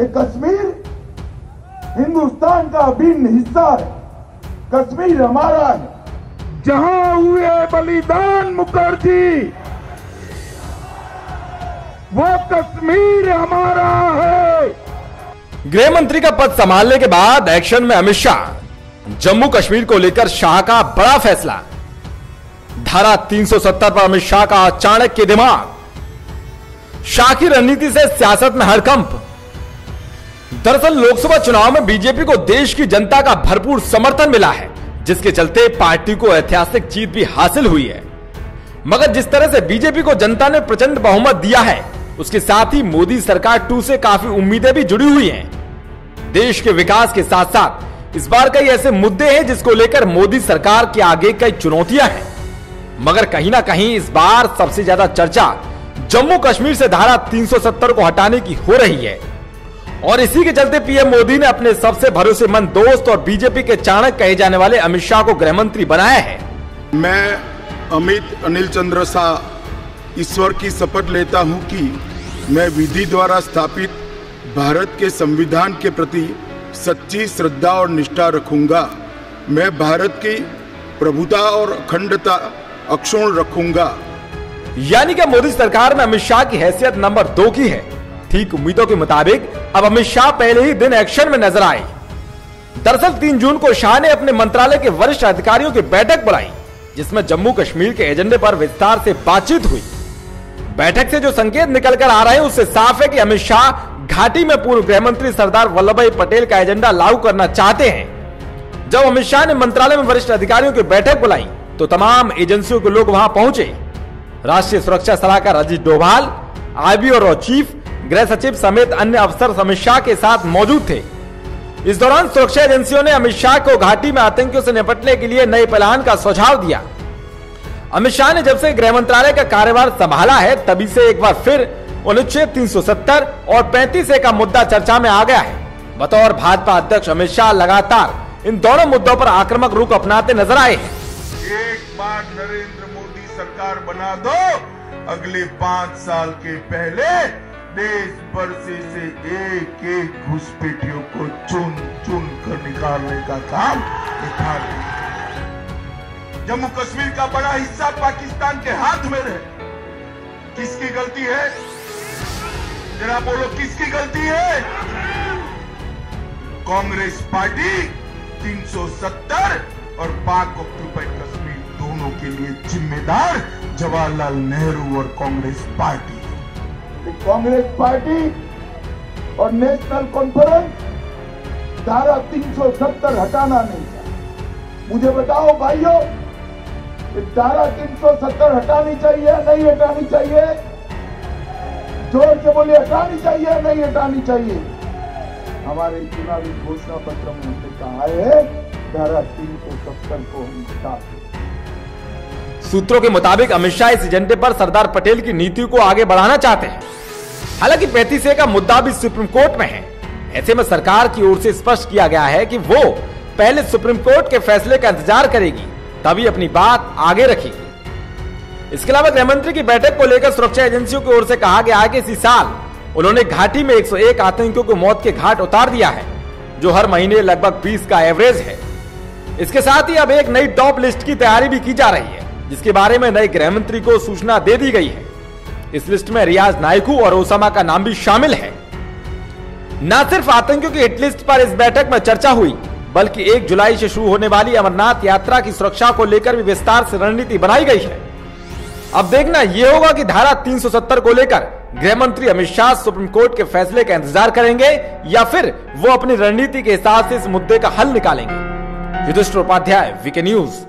कि कश्मीर हिंदुस्तान का अभिन्न हिस्सा है। कश्मीर हमारा है। जहाँ हुए बलिदान मुखर्जी वो कश्मीर हमारा है। गृह मंत्री का पद संभालने के बाद एक्शन में अमित शाह। जम्मू कश्मीर को लेकर शाह का बड़ा फैसला। धारा 370 पर अमित शाह का चाणक्य दिमाग। शाह की रणनीति से सियासत में हड़कंप। दरअसल लोकसभा चुनाव में बीजेपी को देश की जनता का भरपूर समर्थन मिला है, जिसके चलते पार्टी को ऐतिहासिक जीत भी हासिल हुई है। मगर जिस तरह से बीजेपी को जनता ने प्रचंड बहुमत दिया है, उसके साथ ही मोदी सरकार टू से काफ़ी उम्मीदें भी जुड़ी हुई हैं। देश के विकास के साथ साथ इस बार कई ऐसे मुद्दे हैं जिसको लेकर मोदी सरकार के आगे कई चुनौतियाँ हैं। मगर कहीं ना कहीं इस बार सबसे ज़्यादा चर्चा जम्मू कश्मीर से धारा 370 को हटाने की हो रही है। और इसी के चलते पीएम मोदी ने अपने सबसे भरोसेमंद दोस्त और बीजेपी के चाणक कहे जाने वाले अमित शाह को गृह मंत्री बनाया है। मैं अमित अनिल चंद्र शाह ईश्वर की शपथ लेता हूँ कि मैं विधि द्वारा स्थापित भारत के संविधान के प्रति सच्ची श्रद्धा और निष्ठा रखूँगा। मैं भारत की प्रभुता और अखंडता अक्षुण रखूँगा। यानी कि मोदी सरकार में अमित शाह की हैसियत नंबर दो की है। ठीक उम्मीदों के मुताबिक अब अमित शाह पहले ही दिन एक्शन में नज़र आए। दरअसल तीन जून को शाह ने अपने मंत्रालय के वरिष्ठ अधिकारियों की बैठक बुलाई, जिसमें जम्मू कश्मीर के एजेंडे पर विस्तार से बातचीत हुई। बैठक से जो संकेत निकल कर आ रहे हैं, उससे साफ़ है कि अमित शाह घाटी में पूर्व गृह मंत्री सरदार वल्लभ भाई पटेल का एजेंडा लागू करना चाहते हैं। जब अमित शाह ने मंत्रालय में वरिष्ठ अधिकारियों की बैठक बुलाई तो तमाम एजेंसियों के लोग वहाँ पहुँचे। राष्ट्रीय सुरक्षा सलाहकार अजीत डोभाल, आईबी और चीफ गृह सचिव समेत अन्य अफसर अमित शाह के साथ मौजूद थे। इस दौरान सुरक्षा एजेंसियों ने अमित शाह को घाटी में आतंकियों से निपटने के लिए नए प्लान का सुझाव दिया। अमित शाह ने जब से गृह मंत्रालय का कार्यभार संभाला है, तभी से एक बार फिर अनुच्छेद 370 और 35 ए का मुद्दा चर्चा में आ गया है। बतौर भाजपा अध्यक्ष अमित शाह लगातार इन दोनों मुद्दों पर आक्रामक रुख अपनाते नज़र आए हैं। एक बार नरेंद्र मोदी सरकार बना दो, अगले पाँच साल के पहले देश भर से, एक एक घुसपैठियों को चुन चुन कर निकालने का काम जम्मू कश्मीर का बड़ा हिस्सा पाकिस्तान के हाथ में रहे। किसकी गलती है? जरा बोलो किसकी गलती है? कांग्रेस पार्टी 370 और पाक ऑक्यूपाइड कश्मीर दोनों के लिए जिम्मेदार जवाहरलाल नेहरू और कांग्रेस पार्टी। कांग्रेस पार्टी और नेशनल कॉन्फ्रेंस धारा 370 हटाना नहीं था। मुझे बताओ भाइयों धारा 370 हटानी चाहिए, नहीं हटानी चाहिए? ज़ोर से बोलिए, हटानी चाहिए, नहीं हटानी चाहिए? हमारे चुनावी घोषणा पत्र में हमने कहा है, धारा 370 को हम हटा सूत्रों के मुताबिक अमित शाह इस एजेंडे पर सरदार पटेल की नीति को आगे बढ़ाना चाहते हैं। हालाँकि पैंतीस ए का मुद्दा भी सुप्रीम कोर्ट में है। ऐसे में सरकार की ओर से स्पष्ट किया गया है कि वो पहले सुप्रीम कोर्ट के फैसले का इंतज़ार करेगी, तभी अपनी बात आगे रखेगी। इसके अलावा गृहमंत्री की बैठक को लेकर सुरक्षा एजेंसियों की ओर से कहा गया है कि इसी साल उन्होंने घाटी में 101 आतंकियों को मौत के घाट उतार दिया है, जो हर महीने लगभग 20 का एवरेज है। इसके साथ ही अब एक नई टॉप लिस्ट की तैयारी भी की जा रही है। जिसके बारे में नए गृह मंत्री को सूचना दे दी गई है। इस लिस्ट में रियाज नायकू और ओसामा का नाम भी शामिल है। न सिर्फ़ आतंकियों की हिट लिस्ट पर इस बैठक में चर्चा हुई, बल्कि एक जुलाई से शुरू होने वाली अमरनाथ यात्रा की सुरक्षा को लेकर भी विस्तार से रणनीति बनाई गई है। अब देखना यह होगा कि धारा 370 को लेकर गृह मंत्री अमित शाह सुप्रीम कोर्ट के फैसले का इंतज़ार करेंगे या फिर वो अपनी रणनीति के हिसाब से इस मुद्दे का हल निकालेंगे। Yudhishthir Upadhyay, VK news.